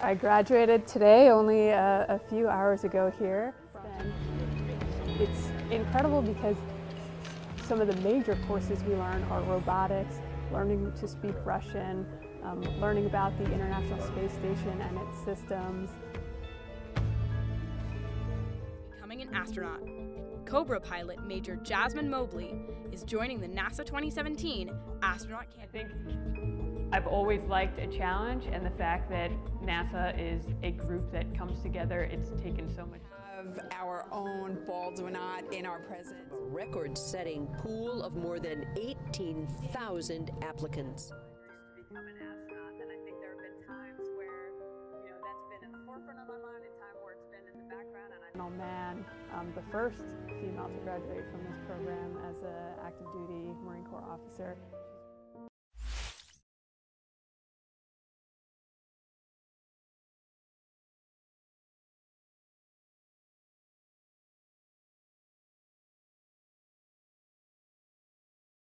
I graduated today, only a, a few hours ago here. And it's incredible because some of the major courses we learn are robotics, learning to speak Russian, um, learning about the International Space Station and its systems. Astronaut. Cobra pilot Major Jasmin Moghbeli is joining the NASA 2017 astronaut I think I've always liked a challenge and the fact that NASA is a group that comes together, it's taken so much. of our own Baldwinot in our presence. a record-setting pool of more than 18,000 applicants. Mann, um, the first female to graduate from this program as an active duty Marine Corps officer.